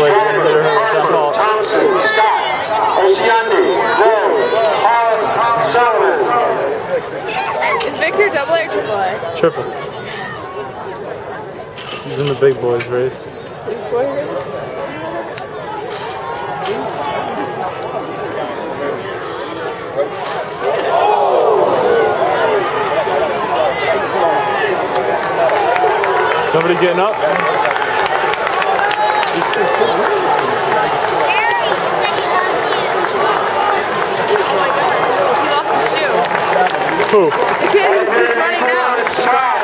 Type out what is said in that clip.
Blake and get her jump off. Is Victor double A or triple A? Triple. He's in the big boys race. Somebody getting up? Who? The kid who's running now.